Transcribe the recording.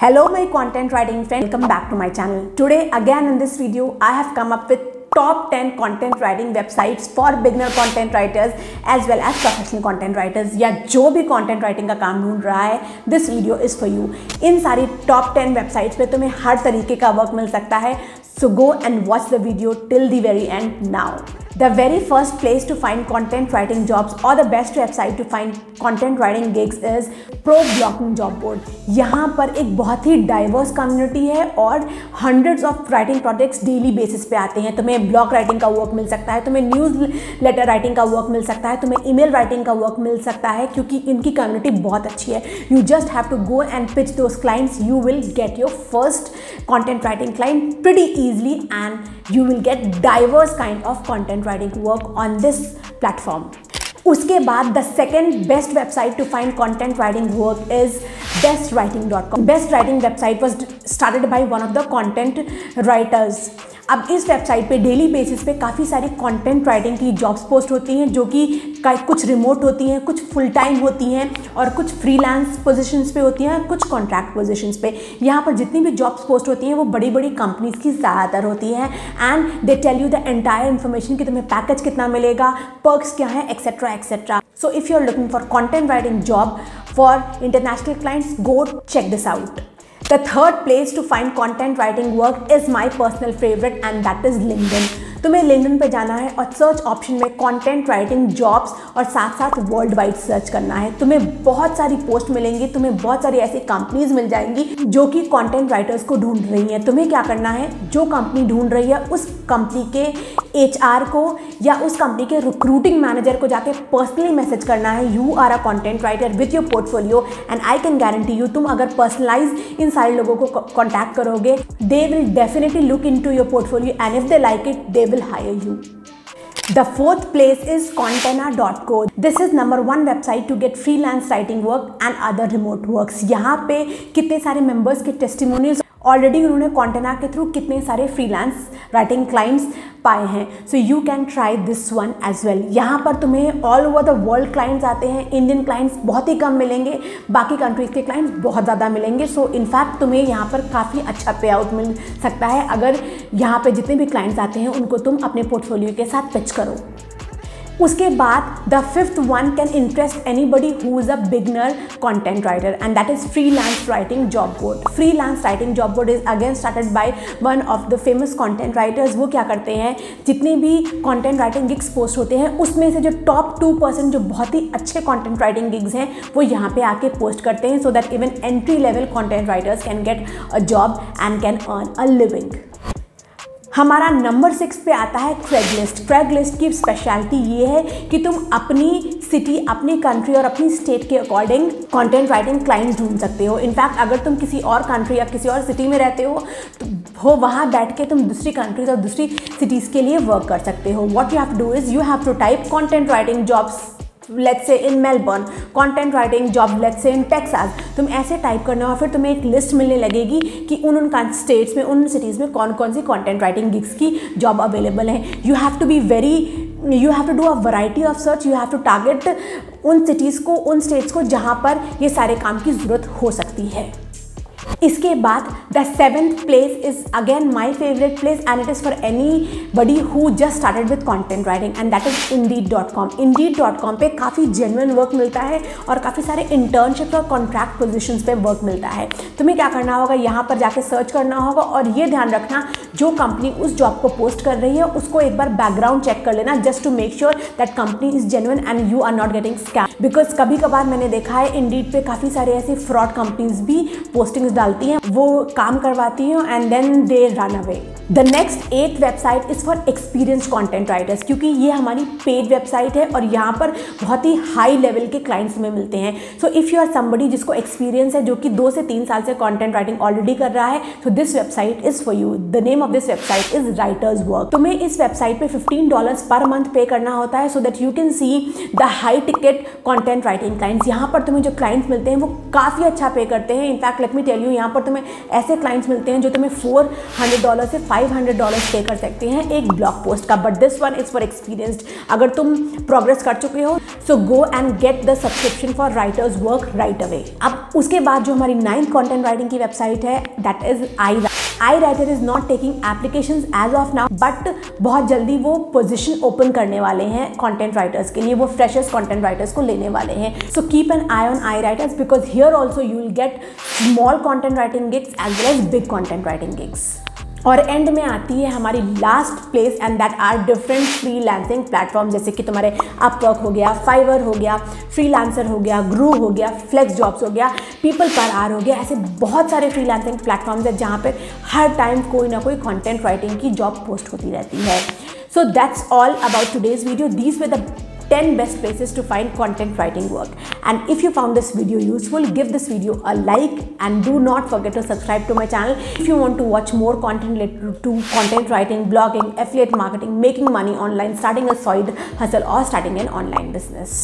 Hello my content writing friend, welcome back to my channel. Today again in this video I have come up with top 10 content writing websites for beginner content writers as well as professional content writers या जो भी content writing का काम ढूंढ रहा है this video is for you. इन सारी top 10 websites पे तुम्हें हर तरीके का वर्क मिल सकता है so go and watch the video till the very end now. The very first place to find content writing jobs or the best website to find content writing gigs is Pro Blogging Job Board. यहाँ पर एक बहुत ही diverse community है और hundreds of writing projects daily basis पे आते हैं तुम्हें ब्लॉग राइटिंग का वर्क मिल सकता है तुम्हें लेटर राइटिंग का वर्क मिल सकता है तुम्हें ईमेल राइटिंग का वर्क मिल सकता है क्योंकि इनकी कम्युनिटी बहुत अच्छी है you just have to go and pitch those clients you will get your first content writing client pretty easily and you will get diverse kind of content writing work on this platform. उसके बाद the second best website to find content writing work is best writing dot com best writing website was started by one of the content writers अब इस website पे daily basis पे काफ़ी सारी content writing की jobs post होती हैं, जो कि कुछ रिमोट होती हैं, कुछ फुल टाइम होती हैं और कुछ फ्रीलांस पोजीशंस पे होती हैं कुछ कॉन्ट्रैक्ट पोजीशंस पे। यहाँ पर जितनी भी जॉब्स पोस्ट होती हैं, वो बड़ी बड़ी कंपनीज़ की ज़्यादातर होती हैं and they tell you the entire information कि तुम्हें पैकेज कितना मिलेगा पर्क्स क्या है et cetera et cetera so if you are looking for content writing job for international clients go check this out The third place to find content writing work is my personal favorite, and that is LinkedIn. तुम्हें LinkedIn पे जाना है और search option में content writing jobs और साथ साथ world wide search करना है। तुम्हें बहुत सारी पोस्ट मिलेंगी, तुम्हें बहुत सारी ऐसी कंपनीज़ मिल जाएँगी जो कि कंटेंट राइटर्स को ढूंढ रही हैं। तुम्हें क्या करना है? जो कंपनी ढूंढ रही है, उस कंपनी के एच को या उस कंपनी के रिक्रूटिंग मैनेजर को जाके पर्सनली मैसेज करना है you are a content writer with your portfolio and I can guarantee you तुम अगर पर्सनलाइज इन सारे लोगों को कॉन्टैक्ट करोगे they will definitely look into your portfolio and if they like it they will hire you. The fourth place is Contena.co. This is number one website to get freelance writing work and other remote works. यहाँ पे कितने सारे members के testimonials already उन्होंने कॉन्टेना के through कितने सारे freelance writing clients पाए हैं। So you can try this one as well यहाँ पर तुम्हें all over the world clients आते हैं। इंडियन क्लाइंट्स बहुत ही कम मिलेंगे। बाकी कंट्रीज़ के क्लाइंट्स बहुत ज़्यादा मिलेंगे। सो so, इनफैक्ट तुम्हें यहाँ पर काफ़ी अच्छा पे आउट मिल सकता है। अगर यहाँ पर जितने भी क्लाइंट्स आते हैं उनको तुम अपने पोर्टफोलियो के साथ पिच करो। उसके बाद the fifth one can interest anybody who is a beginner content writer and that is freelance writing job board freelance writing job board is again started by one of the famous content writers वो क्या करते हैं? जितने भी content writing gigs post होते हैं, उसमें से जो टॉप टू परसेंट जो बहुत ही अच्छे कॉन्टेंट राइटिंग गिग्स हैं, वो यहाँ पे आके पोस्ट करते हैं so that even entry level content writers can get a job and can earn a living हमारा नंबर सिक्स पे आता है क्रेग लिस्ट क्रेग लिस्ट की स्पेशलिटी ये है कि तुम अपनी सिटी अपनी कंट्री और अपनी स्टेट के अकॉर्डिंग कंटेंट राइटिंग क्लाइंट ढूंढ सकते हो। इनफैक्ट अगर तुम किसी और कंट्री या किसी और सिटी में रहते हो तो हो वहाँ बैठ के तुम दूसरी कंट्रीज़ और दूसरी सिटीज़ के लिए वर्क कर सकते हो। What you have to do is you have to type content writing jobs let's say in Melbourne content writing job let's say in Texas तुम ऐसे टाइप करना और फिर तुम्हें एक लिस्ट मिलने लगेगी कि उन उन स्टेट्स में, उन सिटीज़ में कौन कौन सी कॉन्टेंट राइटिंग गिग्स की जॉब अवेलेबल है। You have to be very you have to do a variety of search you have to target उन सिटीज़ को, उन स्टेट्स को जहाँ पर ये सारे काम की ज़रूरत हो सकती है। इसके बाद the seventh place is again my favourite place and it is for anybody who just started with content writing and that is Indeed dot com Indeed dot com पर काफ़ी जेनुअन वर्क मिलता है और काफ़ी सारे इंटर्नशिप और contract position पर work मिलता है। तुम्हें क्या करना होगा? यहाँ पर जाके सर्च करना होगा और ये ध्यान रखना, जो कंपनी उस जॉब को पोस्ट कर रही है, उसको एक बार बैकग्राउंड चेक कर लेना just to make sure that company is genuine and you are not getting scam because कभी कभार मैंने देखा है इंडीड पे काफ़ी सारे ऐसे फ्रॉड कंपनीज़ भी पोस्टिंग्स डालती हैं, वो काम करवाती हैं and then they run away the next eight website is for experience content writers क्योंकि ये हमारी पेड वेबसाइट है और यहाँ पर बहुत ही हाई लेवल के क्लाइंट्स हमें मिलते हैं। So if you are somebody जिसको एक्सपीरियंस है, जो कि दो से तीन साल से कॉन्टेंट राइटिंग ऑलरेडी कर रहा है so this website is for you the name of this website is writers work तुम्हें इस वेबसाइट पर फिफ्टीन डॉलर्स पर मंथ पे करना होता है so that you can see the high ticket content writing clients यहाँ पर तुम्हें जो क्लाइंट्स मिलते हैं, वो काफ़ी अच्छा पे करते हैं। In fact let me tell you यहाँ पर तुम्हें ऐसे क्लाइंट्स मिलते हैं जो तुम्हें फोर हंड्रेड डॉलर से फाइव हंड्रेड डॉलर पे कर सकते हैं एक ब्लॉग पोस्ट का but this one is for experienced अगर तुम प्रोग्रेस कर चुके हो so go and get the subscription for writers work right away अब उसके बाद जो हमारी नाइन्थ कॉन्टेंट राइटिंग की वेबसाइट है that is I I writer is not taking application as of now but बहुत जल्दी वो पोजिशन ओपन करने वाले हैं कॉन्टेंट राइटर्स के लिए, वो फ्रेशर्स कॉन्टेंट राइटर्स को लेने वाले हैं। So keep an eye on I writers because here also you will get small content writing gigs as well as big content writing gigs और एंड में आती है हमारी last place and that are different freelancing platform जैसे कि तुम्हारे Upwork हो गया फाइवर हो गया फ्री हो गया ग्रू हो गया फ्लेक्स जॉब्स हो गया पीपल पर आर हो गया, ऐसे बहुत सारे फ्री लैंसिंग प्लेटफॉर्म्स हैं जहाँ पर हर टाइम कोई ना कोई कॉन्टेंट राइटिंग की जॉब पोस्ट होती रहती है। So that's all about today's video these with the 10 best places to find content writing work. And if you found this video useful, give this video a like and do not forget to subscribe to my channel. If you want to watch more content related to content writing, blogging, affiliate marketing, making money online, starting a side hustle or starting an online business.